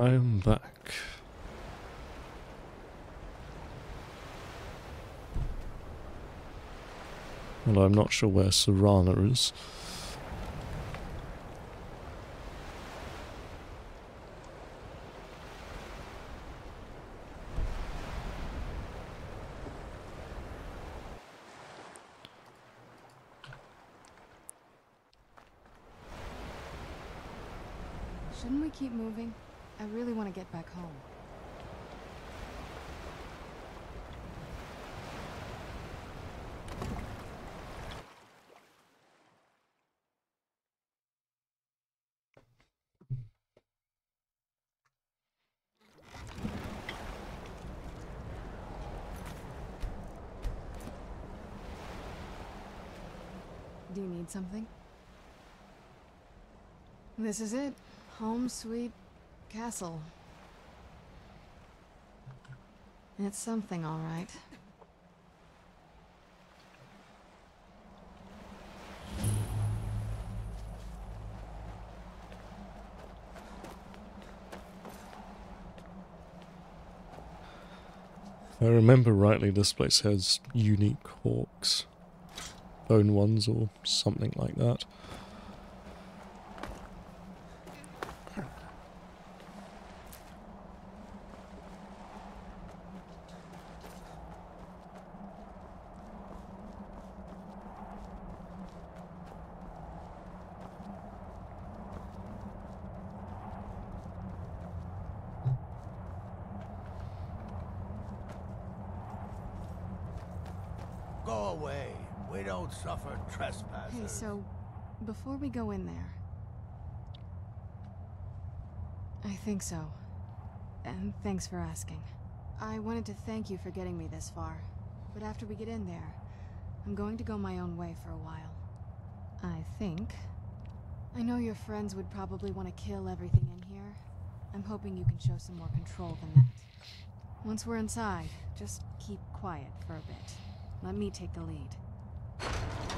I am back. Although I'm not sure where Serana is. Shouldn't we keep moving? I really want to get back home. Do you need something? This is it. Home sweet castle. It's something, all right. If I remember rightly, this place has unique hawks. Bone ones or something like that. Go away. We don't suffer trespassers. Hey, so before we go in there. I think so. And thanks for asking. I wanted to thank you for getting me this far. But after we get in there, I'm going to go my own way for a while. I think. I know your friends would probably want to kill everything in here. I'm hoping you can show some more control than that. Once we're inside, just keep quiet for a bit. Let me take the lead.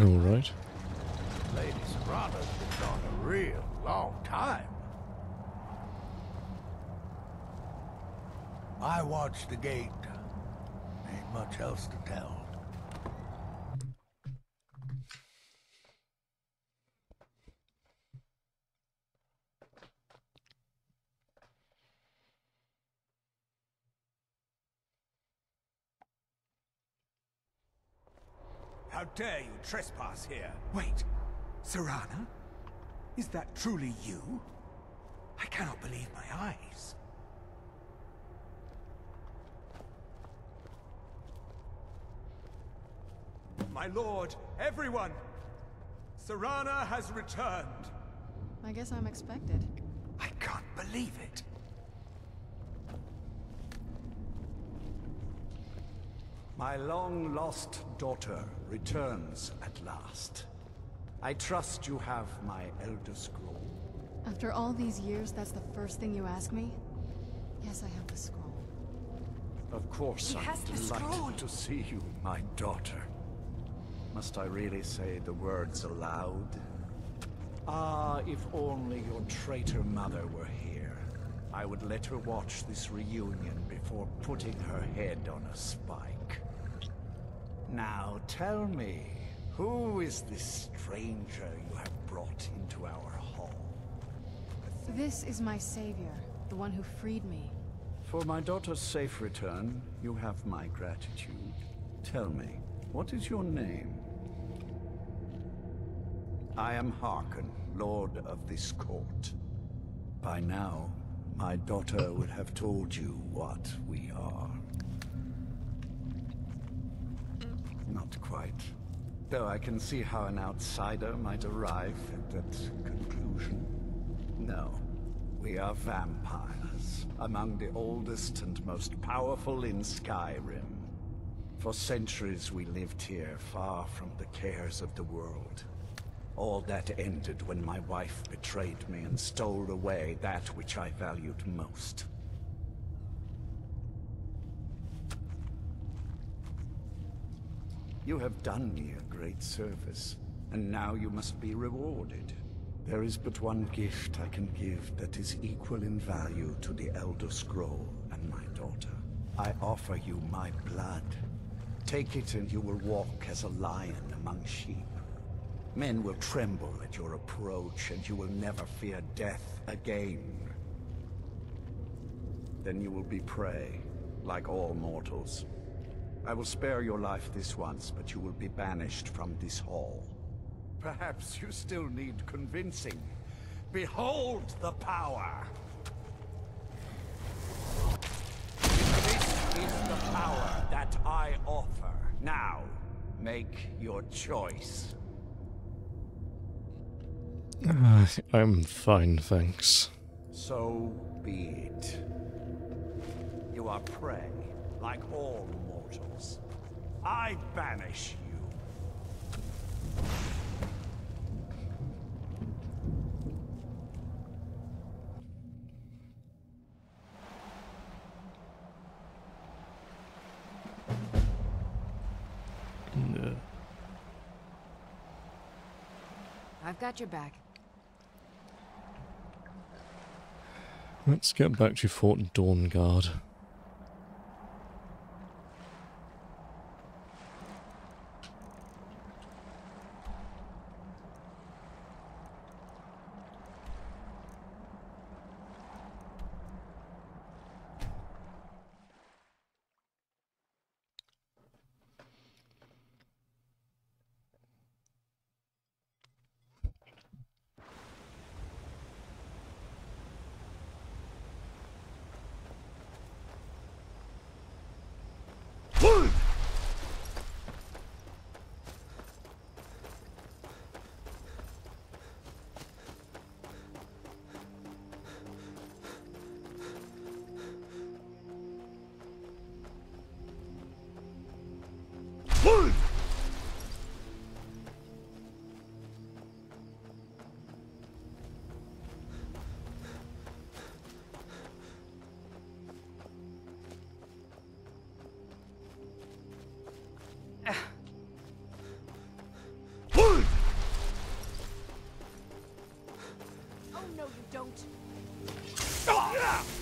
Alright. Lady Serana's been gone a real long time. I watched the gate. Ain't much else to tell. How dare you trespass here? Wait, Serana? Is that truly you? I cannot believe my eyes. My lord, everyone! Serana has returned. I guess I'm expected. I can't believe it. My long-lost daughter returns at last. I trust you have my Elder Scroll. After all these years, that's the first thing you ask me? Yes, I have the scroll. Of course, He I'm has the scroll. delighted to see you, my daughter. Must I really say the words aloud? Ah, if only your traitor mother were here. I would let her watch this reunion before putting her head on a spike. Now tell me, who is this stranger you have brought into our hall? This is my savior, the one who freed me. For my daughter's safe return, you have my gratitude. Tell me, what is your name? I am Harkon, Lord of this court. By now, my daughter would have told you what we are. Not quite. Though I can see how an outsider might arrive at that conclusion. No, we are vampires, among the oldest and most powerful in Skyrim. For centuries we lived here, far from the cares of the world. All that ended when my wife betrayed me and stole away that which I valued most. You have done me a great service, and now you must be rewarded. There is but one gift I can give that is equal in value to the Elder Scroll and my daughter. I offer you my blood. Take it and you will walk as a lion among sheep. Men will tremble at your approach and you will never fear death again. Then you will be prey, like all mortals. I will spare your life this once, but you will be banished from this hall. Perhaps you still need convincing. Behold the power! This is the power that I offer. Now, make your choice. Uh, I'm fine, thanks. So be it. You are prey, like all mortals. I banish you. No. I've got your back. Let's get back to Fort Dawnguard. Oh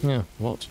Yeah, what?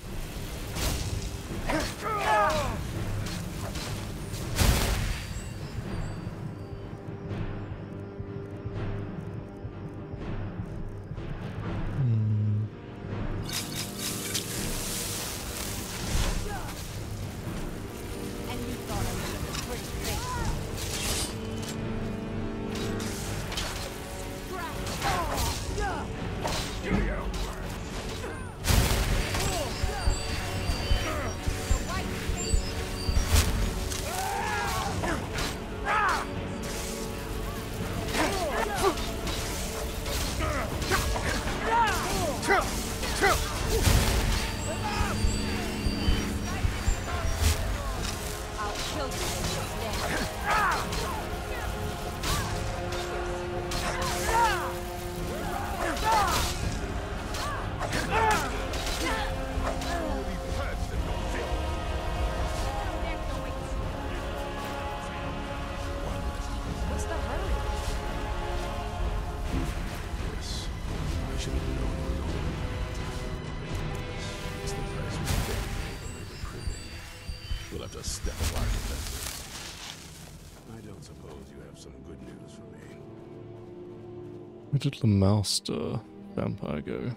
I'll Where did the master vampire go?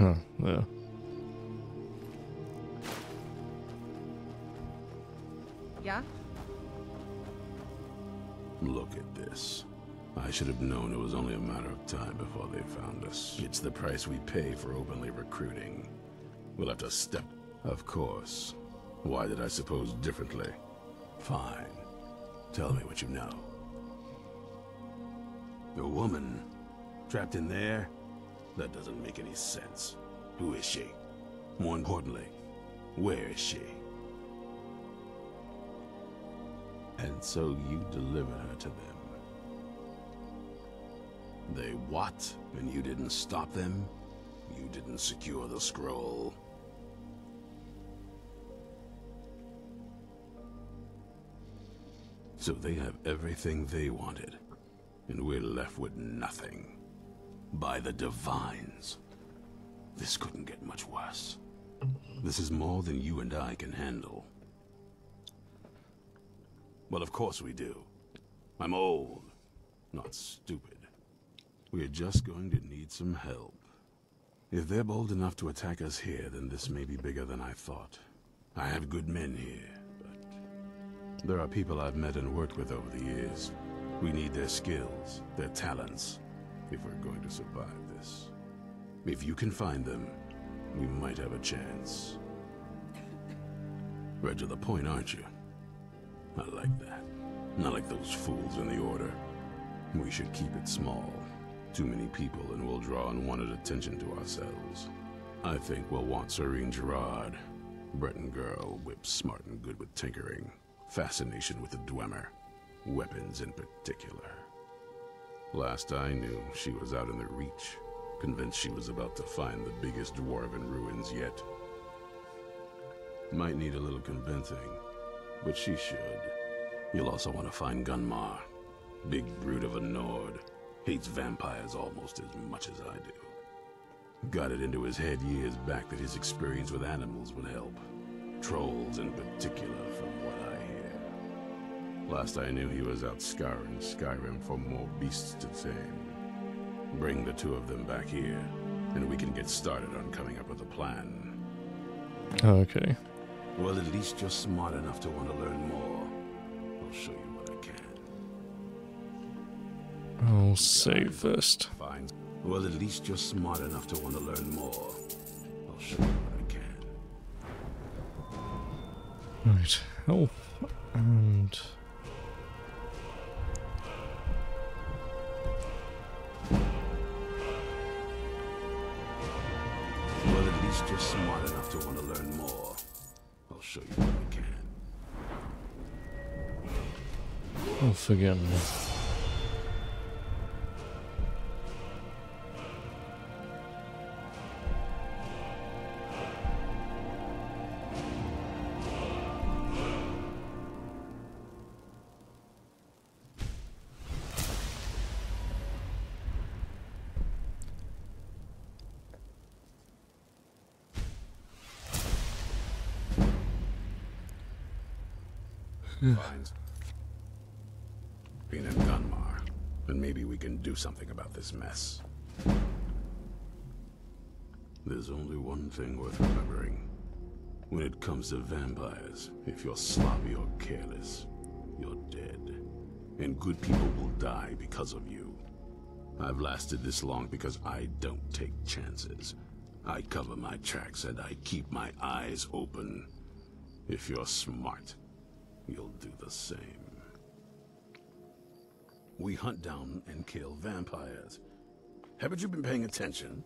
Huh, there. Yeah? Look at this. I should have known it was only a matter of time before they found us. It's the price we pay for openly recruiting. We'll have to step... Of course. Why did I suppose differently? Fine. Tell me what you know. The woman? Trapped in there? That doesn't make any sense. Who is she? More importantly, Where is she? And so you delivered her to them. They what? And you didn't stop them? You didn't secure the scroll? So they have everything they wanted, and we're left with nothing. By the Divines. This couldn't get much worse. This is more than you and I can handle. Well, of course we do. I'm old, not stupid. We're just going to need some help. If they're bold enough to attack us here, then this may be bigger than I thought. I have good men here, but... There are people I've met and worked with over the years. We need their skills, their talents, if we're going to survive this. If you can find them, we might have a chance. Right to the point, aren't you? I like that. Not like those fools in the Order. We should keep it small. Too many people and we'll draw unwanted attention to ourselves. I think we'll want Sorine Jurard. Breton girl, whip smart and good with tinkering. Fascination with the Dwemer. Weapons in particular. Last I knew, she was out in the Reach, convinced she was about to find the biggest dwarven ruins yet. Might need a little convincing, but she should. You'll also want to find Gunmar. Big brute of a Nord. Hates vampires almost as much as I do. Got it into his head years back that his experience with animals would help. Trolls in particular, from what I hear. Last I knew he was out scouring Skyrim for more beasts to tame. Bring the two of them back here, and we can get started on coming up with a plan. Okay. Well, at least you're smart enough to want to learn more. I'll show you what I can. I'll save first. Fine. Well, at least you're smart enough to want to learn more. I'll show you what I can. Right. Oh, and Well, at least you're smart enough to want to learn forget me. Fine. Being in Gunmar, and maybe we can do something about this mess. There's only one thing worth remembering. When it comes to vampires, if you're sloppy or careless, you're dead. And good people will die because of you. I've lasted this long because I don't take chances. I cover my tracks and I keep my eyes open. If you're smart, you'll do the same. We hunt down and kill vampires. Haven't you been paying attention?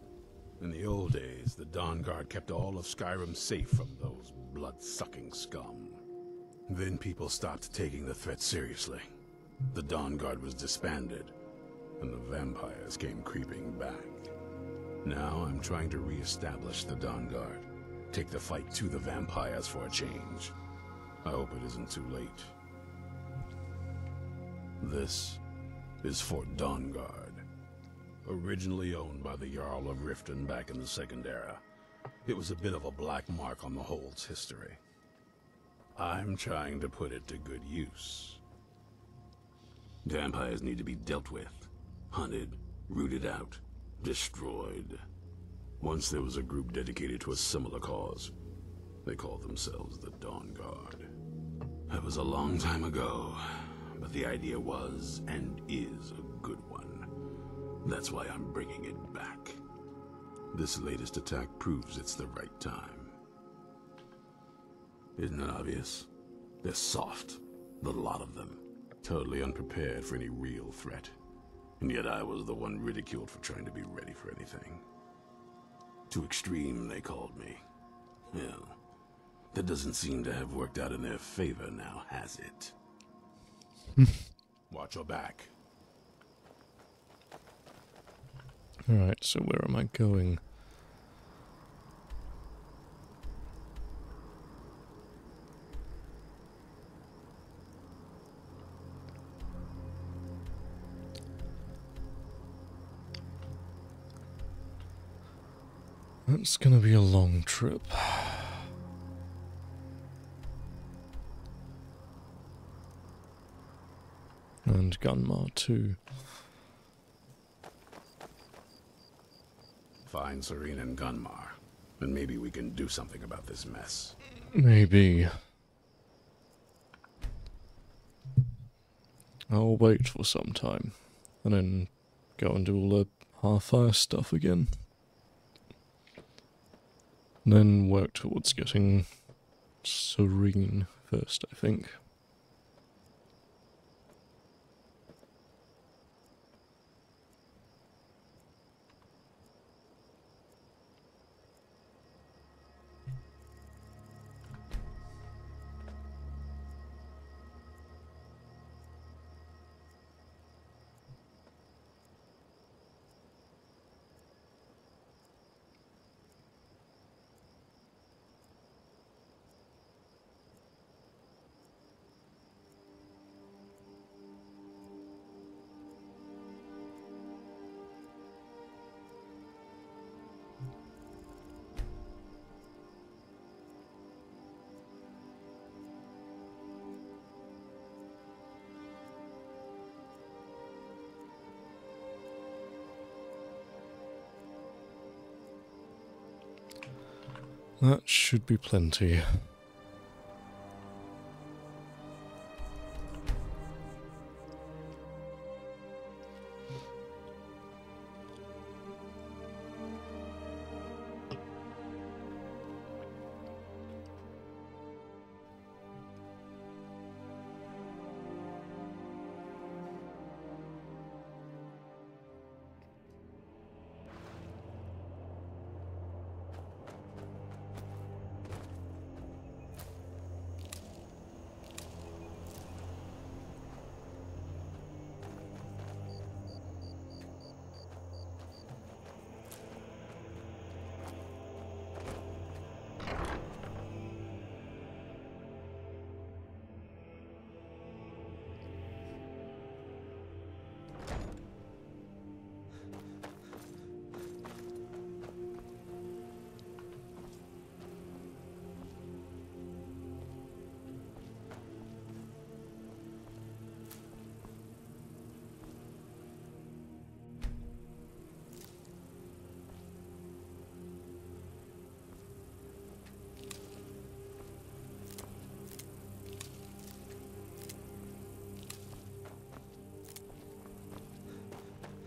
In the old days, the Dawn Guard kept all of Skyrim safe from those blood-sucking scum. Then people stopped taking the threat seriously. The Dawn Guard was disbanded, and the vampires came creeping back. Now I'm trying to re-establish the Dawn Guard. Take the fight to the vampires for a change. I hope it isn't too late. This is Fort Dawnguard. Originally owned by the Jarl of Riften back in the Second Era. It was a bit of a black mark on the Hold's history. I'm trying to put it to good use. Vampires need to be dealt with, hunted, rooted out, destroyed. Once there was a group dedicated to a similar cause. They called themselves the Dawn Guard. That was a long time ago, but the idea was and is a good one. That's why I'm bringing it back. This latest attack proves it's the right time. Isn't it obvious? They're soft, the lot of them. Totally unprepared for any real threat. And yet I was the one ridiculed for trying to be ready for anything. Too extreme, they called me. Hell, That doesn't seem to have worked out in their favor now, has it? Watch your back. Alright, so where am I going? That's gonna be a long trip. And Gunmar too. Find Sorine and Gunmar, and maybe we can do something about this mess. Maybe. I'll wait for some time, and then go and do all the Hearthfire stuff again. And Then work towards getting Sorine first, I think. That should be plenty.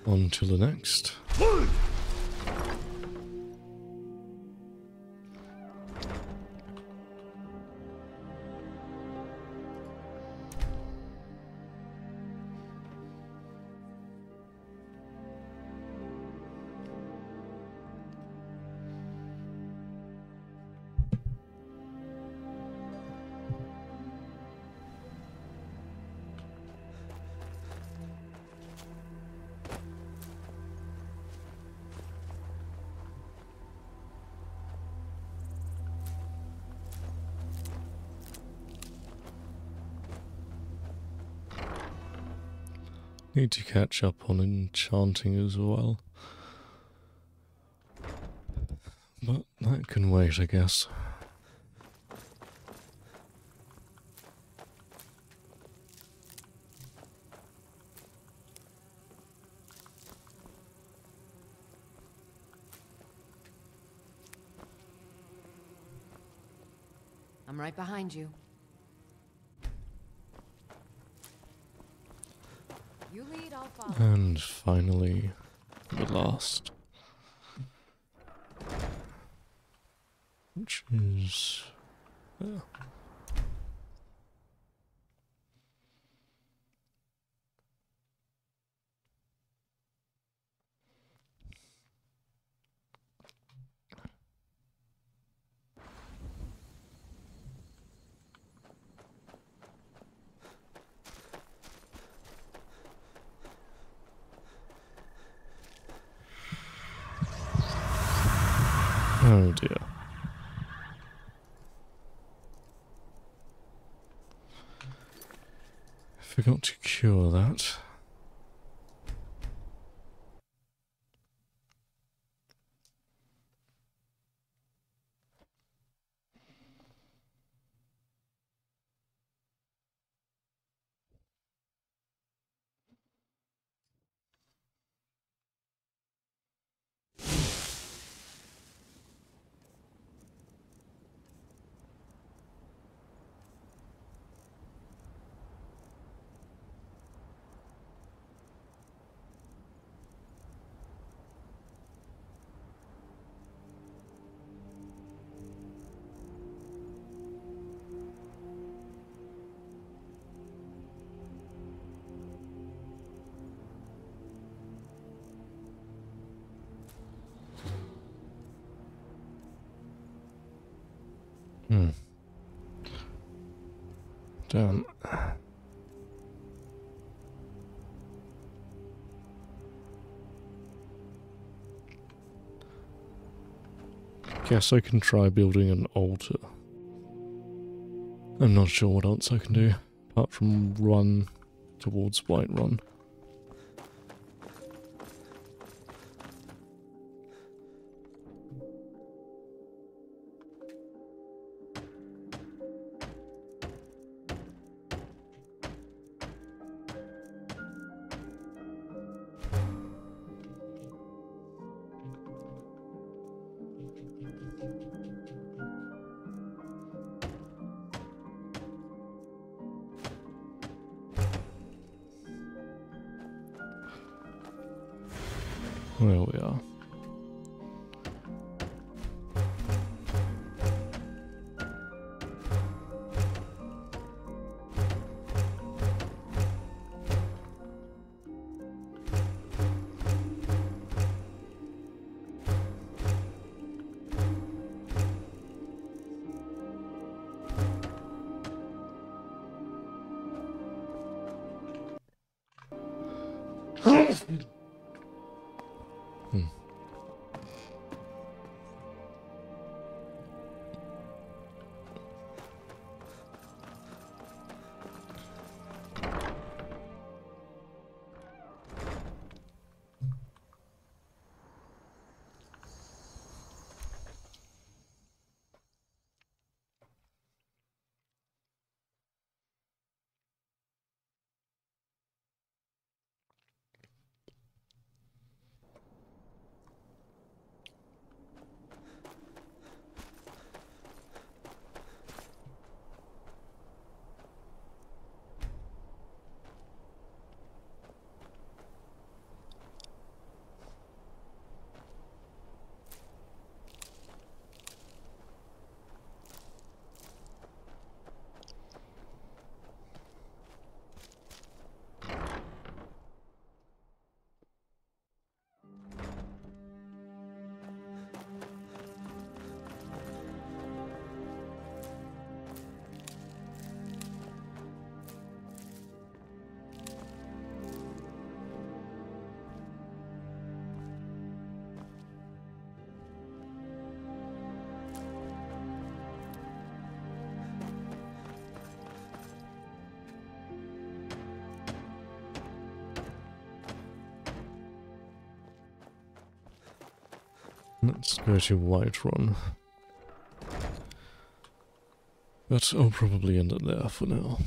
On to the next. Need to catch up on enchanting as well. But that can wait, I guess. I'm right behind you. You lead, I'll follow. And finally, the last. Which is. there. Oh dear. Hmm. Damn. Guess I can try building an altar. I'm not sure what else I can do, apart from run towards Whiterun. There we are. Let's go to Whiterun. But I'll probably end it there for now.